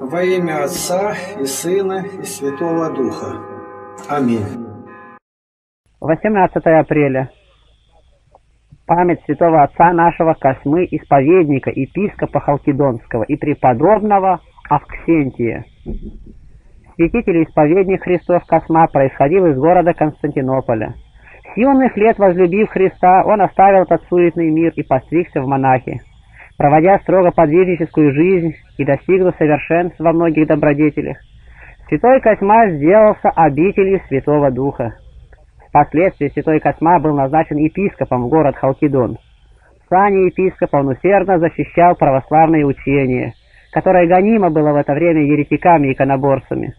Во имя Отца и Сына и Святого Духа. Аминь. 18 апреля. Память святого отца нашего Космы, исповедника, епископа Халкидонского и преподобного Авксентия. Святитель исповедник Христов Косма происходил из города Константинополя. С юных лет возлюбив Христа, он оставил этот суетный мир и постригся в монахи. Проводя строго подвижническую жизнь и достигнув совершенства во многих добродетелях, святой Косьма сделался обителью Святого Духа. Впоследствии святой Косма был назначен епископом в город Халкидон. В сане епископа он усердно защищал православные учения, которое гонимо было в это время еретиками и иконоборцами.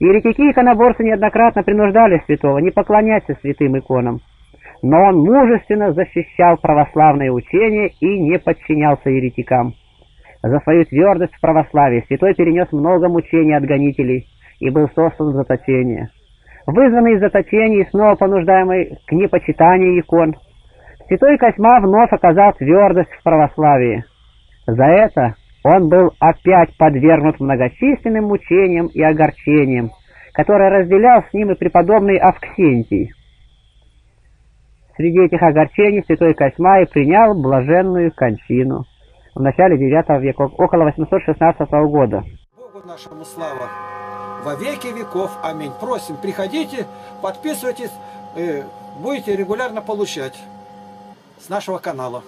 Еретики и иконоборцы неоднократно принуждали святого не поклоняться святым иконам, но он мужественно защищал православные учения и не подчинялся еретикам. За свою твердость в православии святой перенес много мучений от гонителей и был сослан в заточение. Вызванный из заточения и снова понуждаемый к непочитанию икон, святой Косьма вновь оказал твердость в православии. За это он был опять подвергнут многочисленным мучениям и огорчениям, которые разделял с ним и преподобный Авксентий. Среди этих огорчений святой Косьма и принял блаженную кончину в начале IX века, около 816 года. Богу нашему слава во веки веков. Аминь. Просим, приходите, подписывайтесь, э, будете регулярно получать с нашего канала.